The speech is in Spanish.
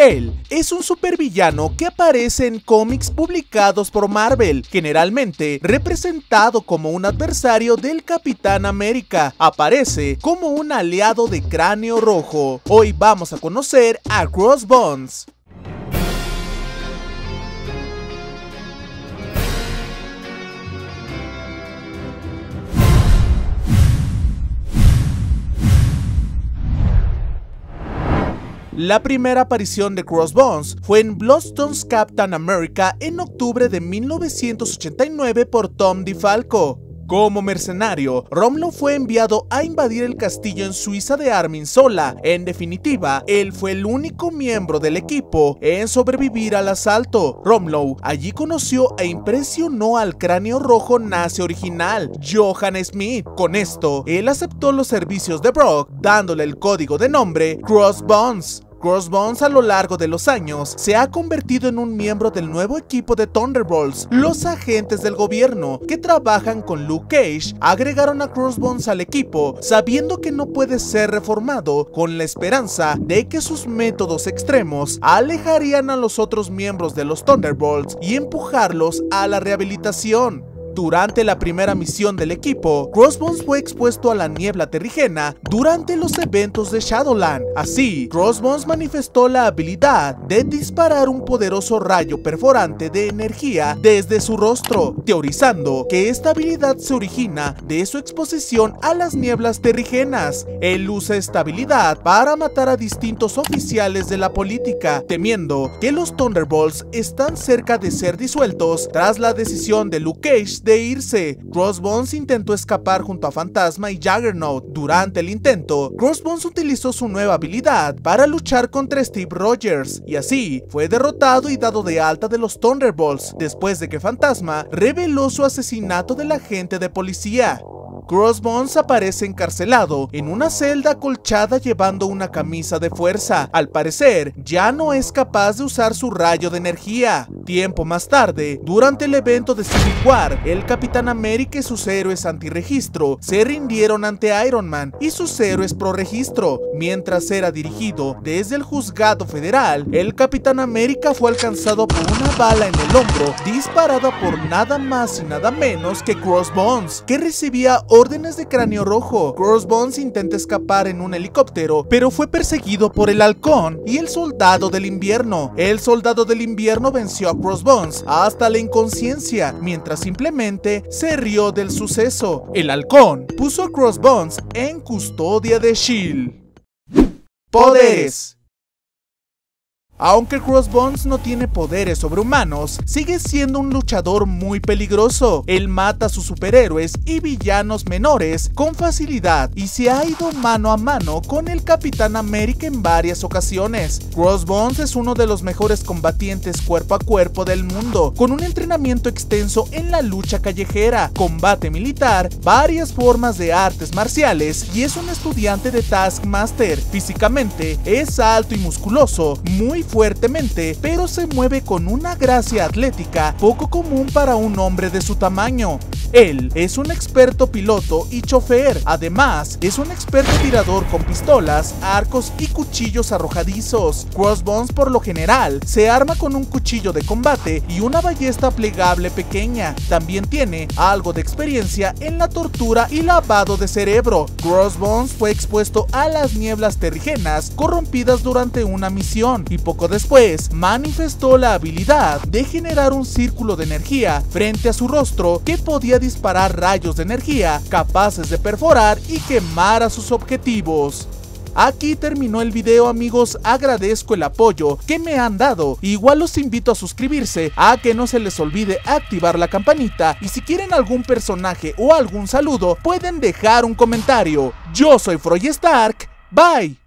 Él es un supervillano que aparece en cómics publicados por Marvel, generalmente representado como un adversario del Capitán América. Aparece como un aliado de Cráneo Rojo. Hoy vamos a conocer a Crossbones. La primera aparición de Crossbones fue en Bloodstone's Captain America en octubre de 1989 por Tom DeFalco. Como mercenario, Romlo fue enviado a invadir el castillo en Suiza de Armin Sola. En definitiva, él fue el único miembro del equipo en sobrevivir al asalto. Romlo allí conoció e impresionó al cráneo rojo nazi original, Johann Smith. Con esto, él aceptó los servicios de Brock, dándole el código de nombre Crossbones. Crossbones a lo largo de los años se ha convertido en un miembro del nuevo equipo de Thunderbolts. Los agentes del gobierno que trabajan con Luke Cage agregaron a Crossbones al equipo sabiendo que no puede ser reformado con la esperanza de que sus métodos extremos alejarían a los otros miembros de los Thunderbolts y empujarlos a la rehabilitación. Durante la primera misión del equipo, Crossbones fue expuesto a la niebla terrigena durante los eventos de Shadowland. Así, Crossbones manifestó la habilidad de disparar un poderoso rayo perforante de energía desde su rostro, teorizando que esta habilidad se origina de su exposición a las nieblas terrigenas. Él usa esta habilidad para matar a distintos oficiales de la política, temiendo que los Thunderbolts están cerca de ser disueltos tras la decisión de Luke Cage de irse. Crossbones intentó escapar junto a Fantasma y Juggernaut. Durante el intento, Crossbones utilizó su nueva habilidad para luchar contra Steve Rogers y así fue derrotado y dado de alta de los Thunderbolts después de que Fantasma reveló su asesinato del agente de policía. Crossbones aparece encarcelado en una celda colchada llevando una camisa de fuerza. Al parecer, ya no es capaz de usar su rayo de energía. Tiempo más tarde, durante el evento de Civil War, el Capitán América y sus héroes antirregistro se rindieron ante Iron Man y sus héroes pro registro. Mientras era dirigido desde el juzgado federal, el Capitán América fue alcanzado por una bala en el hombro disparada por nada más y nada menos que Crossbones, que recibía órdenes de cráneo rojo. Crossbones intenta escapar en un helicóptero, pero fue perseguido por el halcón y el soldado del invierno. El soldado del invierno venció a Crossbones hasta la inconsciencia, mientras simplemente se rió del suceso. El halcón puso a Crossbones en custodia de Shield. Poderes aunque Crossbones no tiene poderes sobrehumanos, sigue siendo un luchador muy peligroso. Él mata a sus superhéroes y villanos menores con facilidad y se ha ido mano a mano con el Capitán América en varias ocasiones. Crossbones es uno de los mejores combatientes cuerpo a cuerpo del mundo, con un entrenamiento extenso en la lucha callejera, combate militar, varias formas de artes marciales y es un estudiante de Taskmaster. Físicamente es alto y musculoso, muy fuertemente, pero se mueve con una gracia atlética poco común para un hombre de su tamaño. Él es un experto piloto y chofer, además es un experto tirador con pistolas, arcos y cuchillos arrojadizos. Crossbones por lo general se arma con un cuchillo de combate y una ballesta plegable pequeña. También tiene algo de experiencia en la tortura y lavado de cerebro. Crossbones fue expuesto a las nieblas terrigenas corrompidas durante una misión y poco después manifestó la habilidad de generar un círculo de energía frente a su rostro que podía disparar rayos de energía capaces de perforar y quemar a sus objetivos. Aquí terminó el video amigos, agradezco el apoyo que me han dado, igual los invito a suscribirse, a que no se les olvide activar la campanita y si quieren algún personaje o algún saludo pueden dejar un comentario. Yo soy Froy Stark, bye.